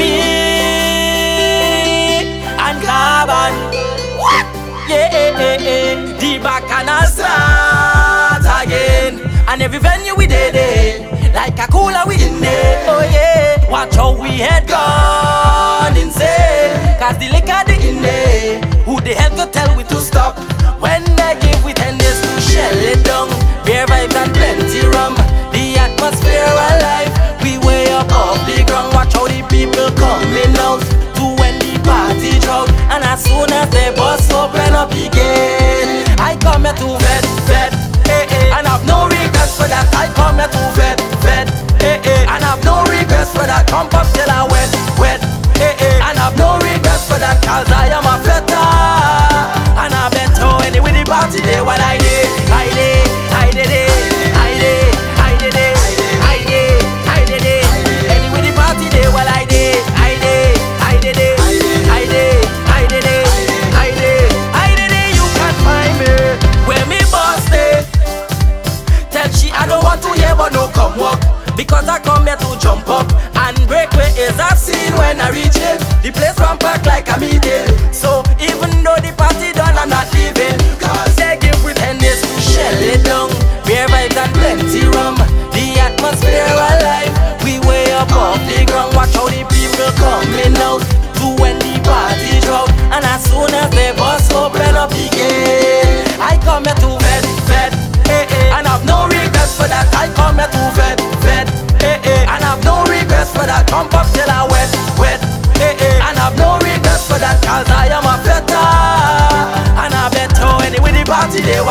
me and Karbon. What? Yeah. The bacchanal start again. And every venue we did it, like a cooler we in there. Oh yeah, watch how we had gone insane. Cause the And as soon as they bust open up again, I come here to vet, vet, eh, eh. And I've no regrets for that. I come here to vet, vet, eh, eh. And I've no regrets for that. Pump up till I wet, wet, eh, eh. And I've no regrets for that. Cause I am jump up And break is a scene when I reach it. The place ramp back like a meeting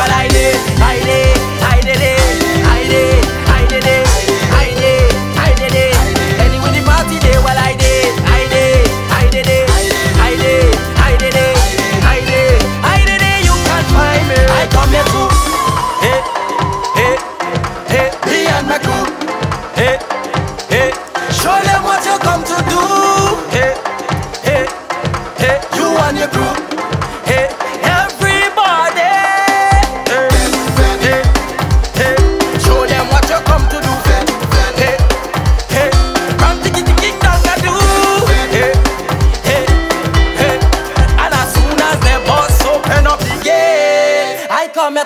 party day What I did, I did, I did it I did, I did it I did, I did it Anyway the party day What I did, I did, I did it I did, I did it I did, I did it You can find me. I come here to Hey, hey, hey. Me and my crew Hey, hey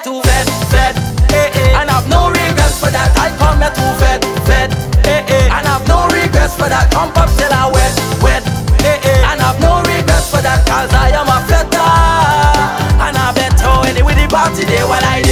I come here to vet, vet, eh, eh. And I've no regrets for that. I come here to vet, vet, eh, eh. And I've no regrets for that. Pump up till I wet, wet, eh, eh. And I've no regrets for that Cause I am a vetter And I bet you anyway the party day what I